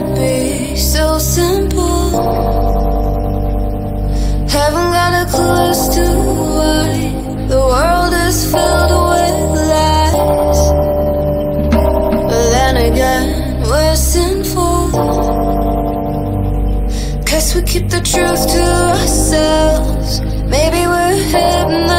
to be so simple. Haven't got a clue as to why the world is filled with lies. But then again, we're sinful. Cause we keep the truth to ourselves. Maybe we're hypnotized.